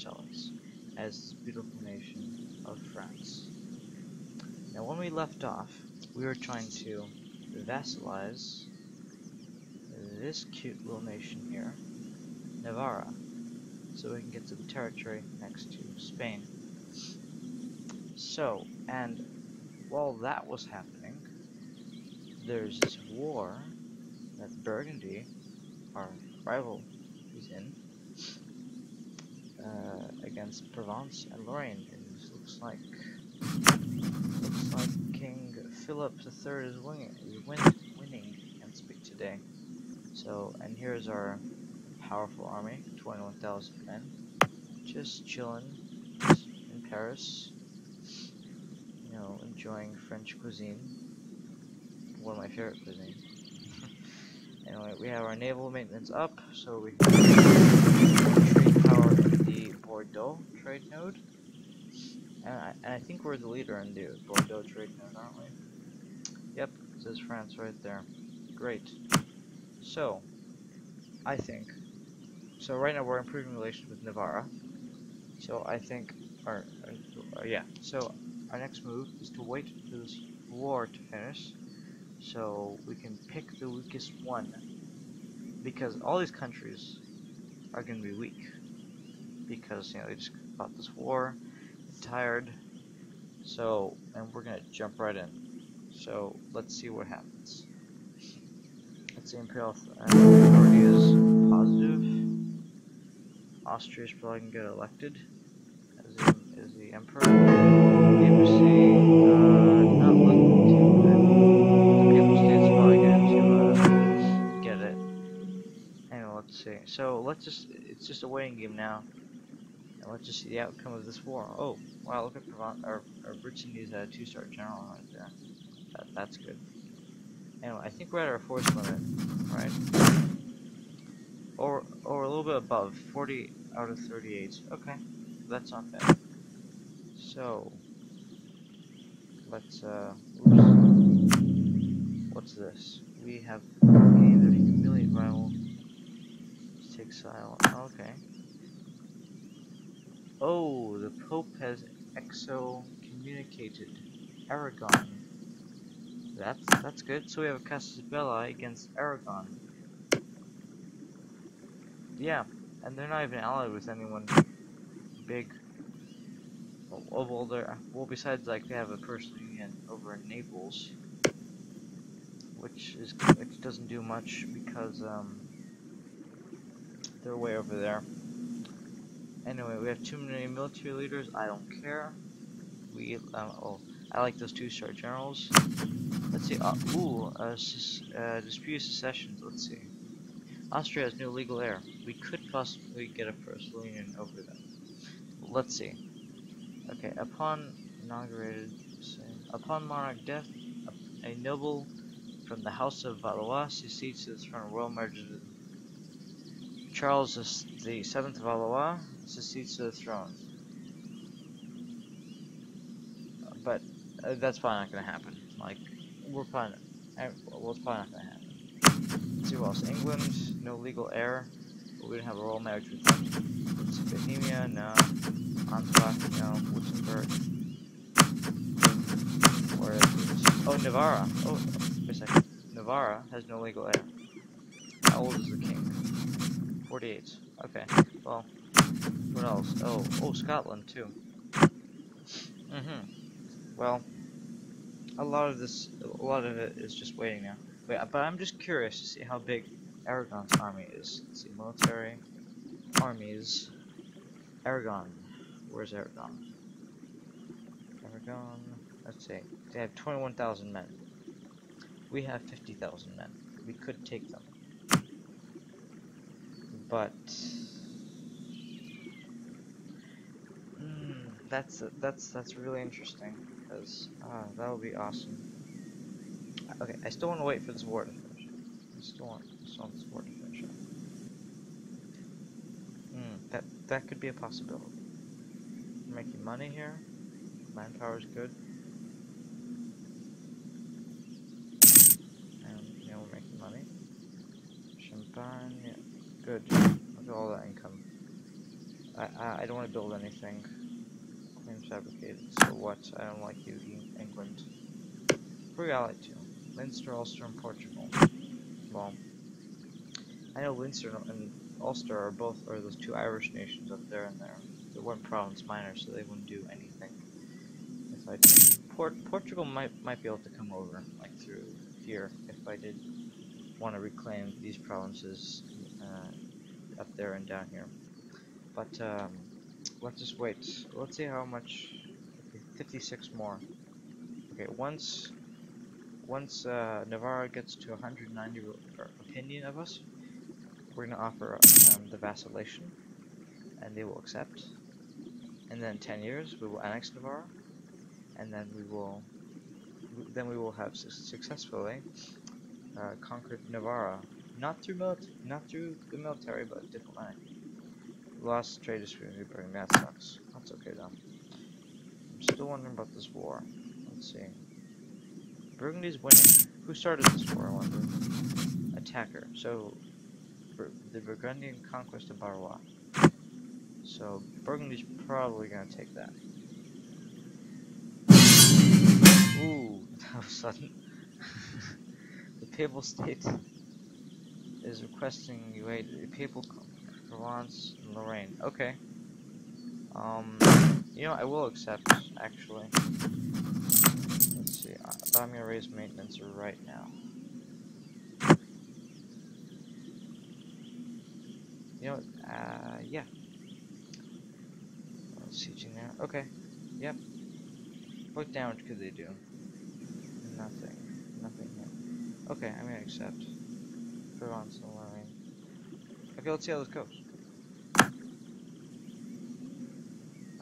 ourselves as this beautiful nation of France. Now, when we left off, we were trying to vassalize this cute little nation here, Navarra, so we can get to the territory next to Spain. So, and while that was happening, there's this war that Burgundy, our rival, is in uh, against Provence and Lorraine. It looks like looks like King Philip III is winning, win, winning and speak today. So, and here's our powerful army, 21,000 men, just chilling in Paris. You know, enjoying French cuisine, one of my favorite cuisine. anyway, we have our naval maintenance up, so we can trade power in the Bordeaux trade node. And I, and I think we're the leader in the Bordeaux trade node, aren't we? Yep, says France right there. Great. So, I think. So right now we're improving relations with Navarra. So I think, or, uh, yeah. So our next move is to wait for this war to finish, so we can pick the weakest one. Because all these countries are going to be weak. Because, you know, they just fought this war, tired. So, and we're to jump right in. So, let's see what happens. Let's see, Imperial uh, authority is positive. Austria is probably to get elected as the, as the emperor. Papacy, uh, not looking too good. The Papal State's probably going to uh, get it. Anyway, let's see. So let's just, it's just a waiting game now. Let's just see the outcome of this war. Oh, wow, look at Provence, or, or Brittany's uh, two-star general right there. That, that's good. Anyway, I think we're at our force limit, right? Or, or a little bit above, 40 out of 38. Okay, that's not bad. So, let's, uh, oops. What's this? We have a humiliate rival. Let's take exile. Okay. Oh, the Pope has exo-communicated Aragon. That's that's good. So we have a Casus Belli against Aragon. Yeah, and they're not even allied with anyone big. Well, well, they're well. Besides, like they have a personal union over in Naples, which is which doesn't do much because um they're way over there. Anyway, we have too many military leaders. I don't care. We um, oh, I like those two-star generals. Let's see. Uh, ooh, uh, uh, disputed secessions. Let's see. Austria has no legal heir. We could possibly get a personal union over them. Let's see. Okay, upon inaugurated, upon monarch death, a, a, noble from the house of Valois succeeds to the throne of royal marriage. Charles the seventh of Valois succeeds to the throne. But uh, that's probably not going to happen. Like, we're probably, not, well, it's probably not going to happen. See what else. England, no legal heir. But we don't have a royal marriage with them. Bohemia, no. Antwerp, no. Luxembourg. Where is? Oh, Navarra. Oh, wait a second. Navarra has no legal heir. How old is the king? 48. Okay, well, what else? Oh, oh, Scotland, too. Mm-hmm. Well, a lot of this, a lot of it is just waiting now. But I'm just curious to see how big Aragon's army is. Let's see, military, armies, Aragon. Where's Aragon? Aragon, let's see. They have 21,000 men. We have 50,000 men. We could take them. But... Mm, that's, that's, that's really interesting because ah, that would be awesome. Okay, I still want to wait for this war to finish. I still want, still want this war to finish. Hmm, that that could be a possibility. Making money here. Manpower is good. And we're making money. Champagne, yeah, good. Look at all that income. I, I, I don't want to build anything. Claims fabricated. So what? I don't like you, Eng- England. Who are you allied to? Leinster, Ulster, and Portugal. Well, I know Leinster and Ulster are both are those two Irish nations up there, and they're they're one province minor, so they wouldn't do anything. If I Port Portugal might might be able to come over like through here if I did want to reclaim these provinces up there and down here. But um, let's just wait. Let's see how much. Okay, 56 more. Okay, once once uh, Navarra gets to 190 opinion of us, we're gonna offer um, the vacillation, and they will accept. And then 10 years, we will annex Navarra, and then we will then we will have su- successfully uh, conquered Navarra, not through mili- not through the military, but diplomatic. Lost trade with Britain. That sucks. That's okay though. I'm still wondering about this war. Let's see. Burgundy's winning. Who started this war? I wonder. Attacker. So, the Burgundian conquest of Barrois. So Burgundy's probably gonna take that. Ooh, that was sudden. the Papal State is requesting you aid people Provence and Lorraine. Okay. Um, you know, I will accept, actually. Let's see, uh, but I'm gonna raise maintenance right now. You know, uh, yeah. Uh, Sieging there. Okay. Yep. What damage could they do? Nothing. Nothing here. Okay, I'm gonna accept. Provence and Lorraine. Okay, let's see how this goes.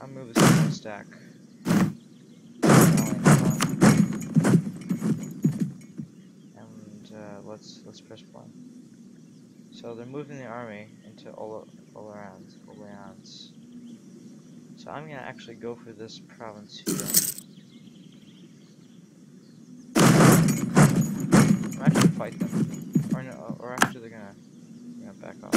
I'll move this to one stack. On. And uh, let's let's press one. So they're moving the army into Ola Orleans. Orleans. So I'm gonna actually go for this province here. I'm actually fight them. Or no, or actually they're gonna, they're gonna back.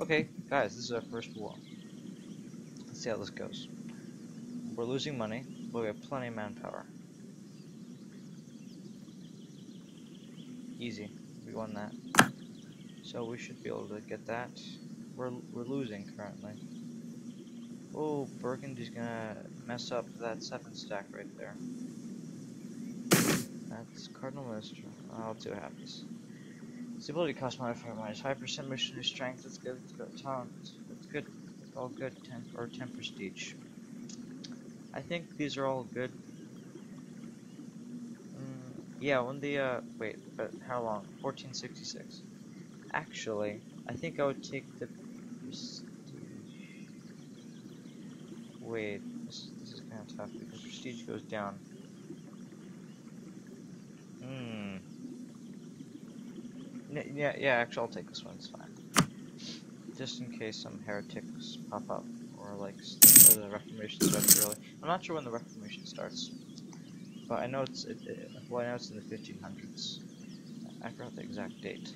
Okay, guys, this is our first war. Let's see how this goes. We're losing money, but we have plenty of manpower. Easy. We won that. So we should be able to get that. We're we're losing currently. Oh, Burgundy's gonna mess up that seven stack right there. That's Cardinal Minister. Let's see happens. Stability cost modifier minus five percent missionary strength. That's good. It's got talent. That's good. All good. Ten or ten prestige. I think these are all good. Mm, yeah, when the uh, wait, but how long? 1466. Actually, I think I would take the prestige. Wait, this, this is kind of tough because prestige goes down. Hmm. N- Yeah, yeah. Actually, I'll take this one. It's fine. Just in case some heretics pop up, or like or the Reformation starts early. I'm not sure when the Reformation starts, but I know it's it, it, well, I know it's in the 1500s. I forgot the exact date.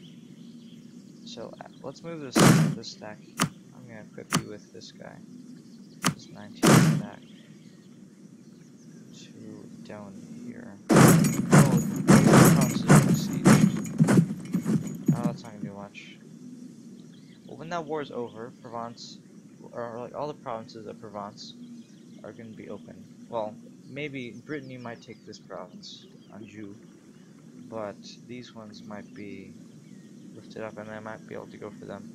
So uh, let's move this this stack. I'm gonna equip you with this guy. This 19 stack to down here. Oh, the province is being besieged. Oh, that's not gonna do much. Well, when that war is over, Provence, or like all the provinces of Provence, are gonna be open. Well, maybe Brittany might take this province, Anjou, but these ones might be lifted up, and I might be able to go for them.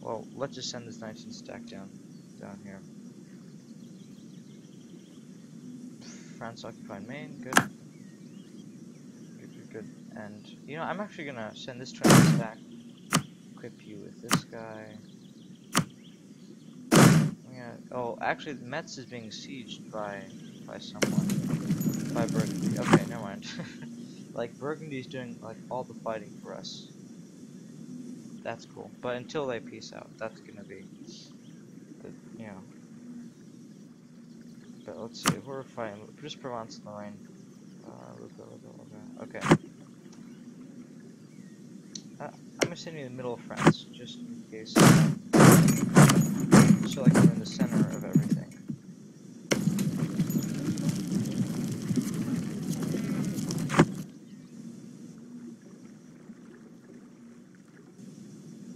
Well, let's just send this 19 stack down, down here. France occupied Maine, good. Good, good, good. And, you know, I'm actually gonna send this 20 stack, equip you with this guy. Oh, actually, Metz is being sieged by by someone. By Burgundy. Okay, never mind. like Burgundy's doing like all the fighting for us. That's cool. But until they peace out, that's gonna be, the, you know. But let's see, fighting? Just Provence and Lorraine. Uh. Okay. Gonna send you in the middle of France, just in case. So like we're in the center of everything.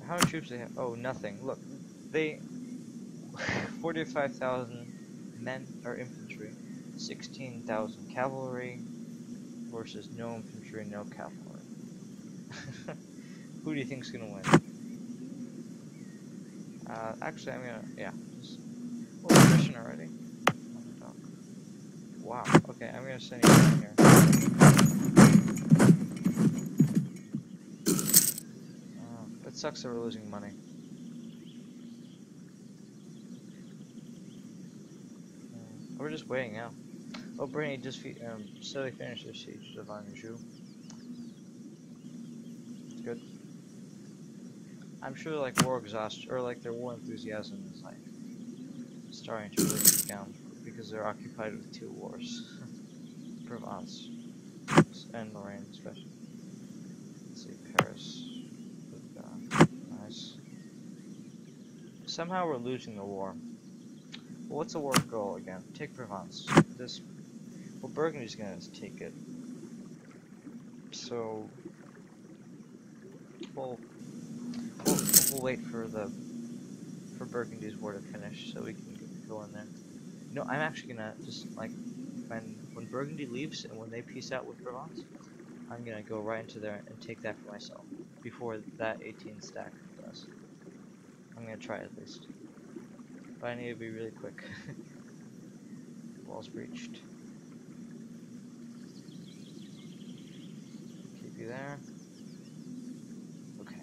How many troops they have? Oh, nothing. Look, they 45,000 men or infantry, 16,000 cavalry versus no infantry, no cavalry. Who do you think's gonna win? Uh, actually, I'm gonna, yeah. Just, oh, mission already. Oh, wow. Okay, I'm gonna send you down here. Uh, it sucks that we're losing money. Uh, we're just waiting now. Oh, Brittany just um, slowly finished their siege of Anjou. Good. I'm sure like war exhaustion or like their war enthusiasm is like starting to really down because they're occupied with two wars. Provence and Lorraine especially. Let's see, Paris. Nice. Somehow we're losing the war. Well, what's the war goal again? Take Provence. This well Burgundy's gonna take it. So we'll, we'll wait for the for Burgundy's war to finish so we can go in there. No, I'm actually gonna just like when when Burgundy leaves and when they peace out with Provence, I'm gonna go right into there and take that for myself before that 18 stack does. I'm gonna try at least, but I need to be really quick. Walls breached. Keep you there. Okay.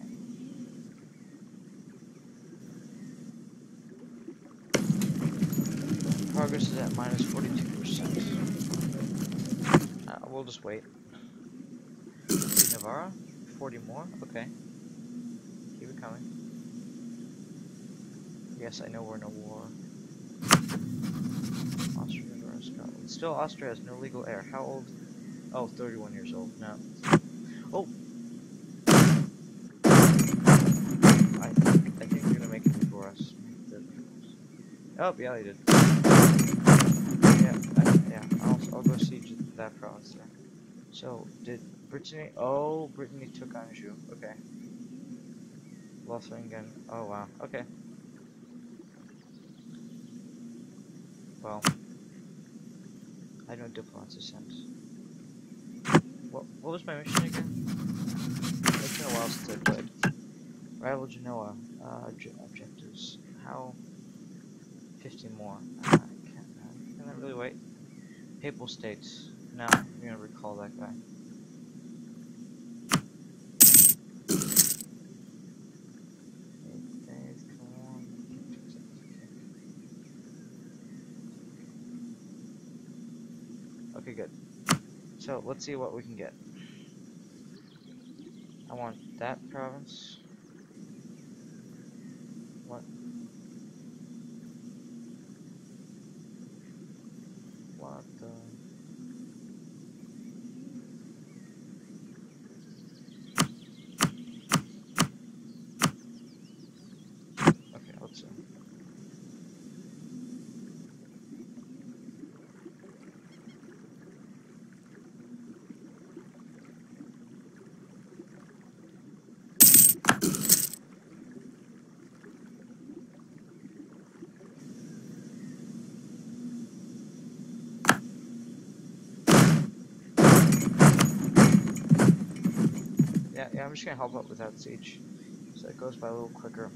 Progress is at minus 42%. Uh, we'll just wait. Navarra? 40 more? Okay. Keep it coming. Yes, I know we're in a war. Austria Scotland. Still, Austria has no legal heir. How old? Oh, 31 years old. No. Oh! I think, I think you're gonna make it before us. Oh, yeah, they did. Go siege that province. So, did Brittany? Oh, Brittany took Anjou. Okay. Lothringen. Oh wow. Okay. Well, I know diplomats are sent. What what was my mission again? It's been a while since I played. Rival Genoa. Uh, obje- objectives. How? 50 more. Uh, can, uh, can I really wait? Papal States. No, you're gonna recall that guy. Okay, good. So let's see what we can get. I want that province. What the? Okay, let's see. Yeah, I'm just gonna help out with that siege. So it goes by a little quicker.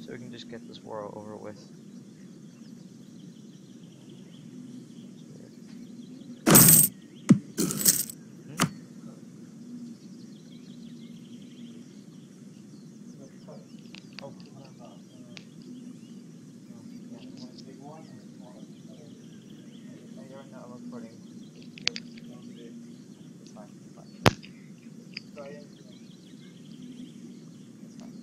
So we can just get this war over with. Hmm? Oh. No, you're not recording. It's fine, it's fine. It's fine.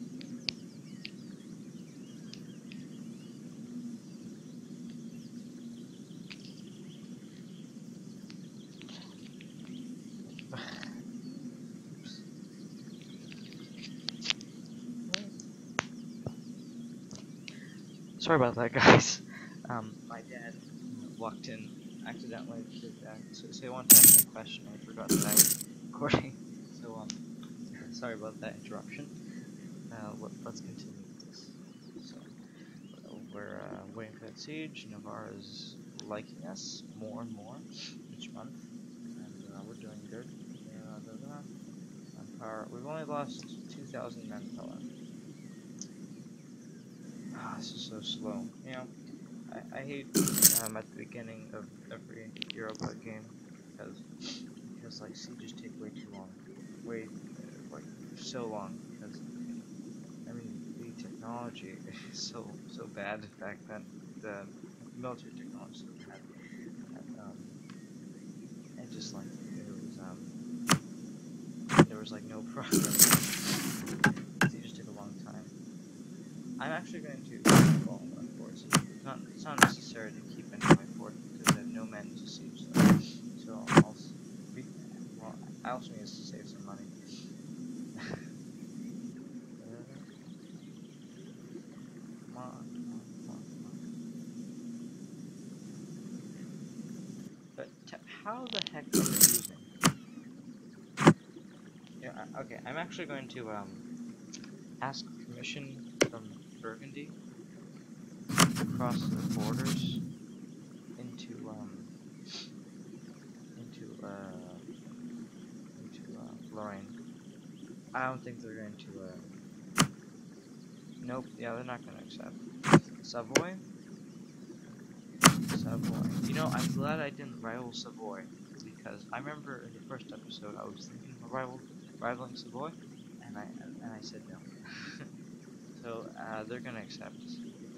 Sorry about that, guys. Um, my dad walked in accidentally, so, so he wanted to ask a question. I forgot that I was recording. So um, sorry about that interruption. Uh, let, us continue with this. So we're uh, waiting for that siege. Navarre is liking us more and more each month, and uh, we're doing good. Empire. We've only lost 2,000 manpower. This is so slow. You know, I, I hate um, at the beginning of every Europa game because because like sieges take way too long, way uh, like so long. Because I mean the technology is so so bad back then. The military technology so bad. And, um, and just like it was um there was like no progress. Sieges took a long time. I'm actually going to well, of course. It's not it's not necessary to keep any of my fort because I have no men to siege them. So I'll be, well I also need to save some money. Come on, on, on, on. But how the heck are we losing? Yeah, I- okay, I'm actually going to um ask permission Burgundy across the borders into um into uh into uh, Lorraine. I don't think they're going to uh Nope, yeah, they're not gonna accept. Savoy? Savoy. You know, I'm glad I didn't rival Savoy because I remember in the first episode I was thinking of rival rivaling Savoy and I and I said no. so uh, they're gonna accept.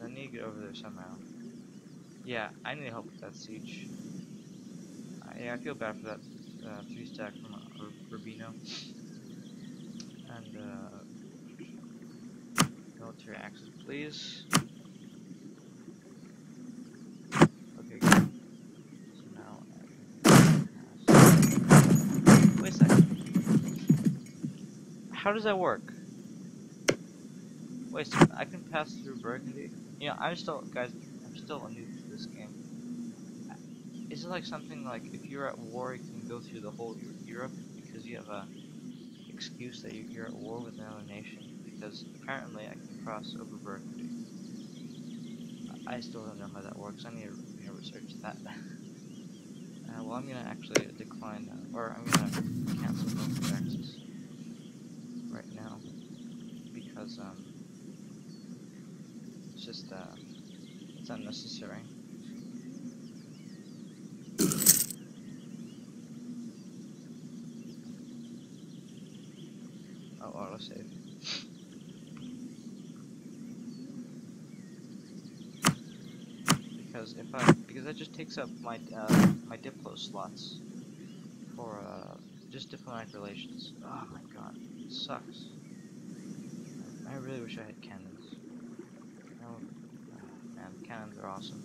I need to get over there somehow. Yeah, I need help with that siege. Uh, yeah, I feel bad for that uh, three stack from uh, Urbino. And uh, military access, please. Okay. So now. Wait a second. How does that work? Wait a second, I can pass through Burgundy? You know, I'm still, guys, I'm still new to this game. Is it like something like if you're at war, you can go through the whole Europe because you have a excuse that you- you're at war with another nation? Because apparently I can cross over Burgundy. I still don't know how that works. I need to you know, research that. uh, well, I'm gonna actually decline that, or I'm gonna cancel military access right now because um, it's just uh, it's unnecessary. Oh, autosave. Because if I, because that just takes up my uh, my Diplo slots for uh, just diplomatic relations. Oh my god, it sucks. I really wish I had cannons. Oh, are awesome.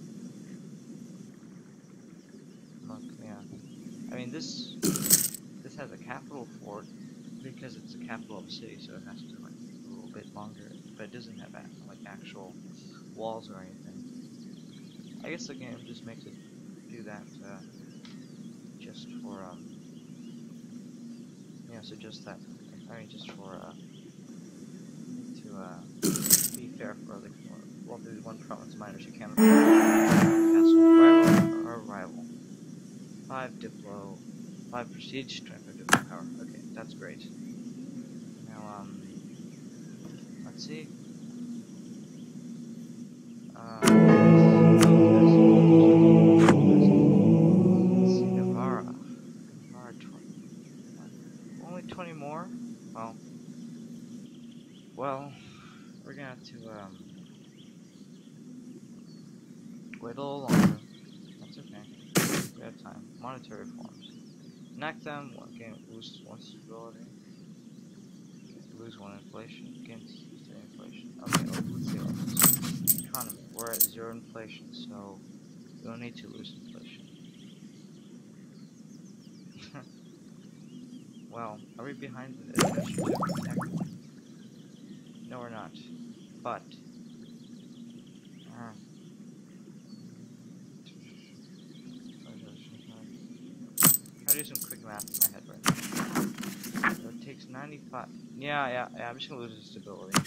Look, yeah. I mean, this this has a capital fort because it's the capital of a city, so it has to be like a little bit longer. But it doesn't have like actual walls or anything. I guess the game just makes it do that uh, just for um. Yeah, so just that. I mean, just for uh to uh be fair for other well, there's one province minors you can castle rival or rival. Five diplo, five prestige, twenty-five diplo power. Okay, that's great. Now um, let's see. inflation, so we don't need to lose inflation. Well, are we behind the? No, we're not. But. I try do some quick math in my head right now. So it takes 95. Yeah, yeah, yeah, I'm just gonna lose the stability.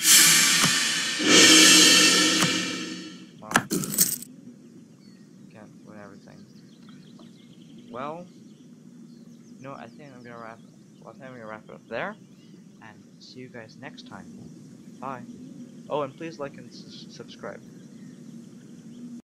Well, you know, I think I'm gonna wrap. Well, I think I'm gonna wrap it up there, and see you guys next time. Bye. Oh, and please like and subscribe.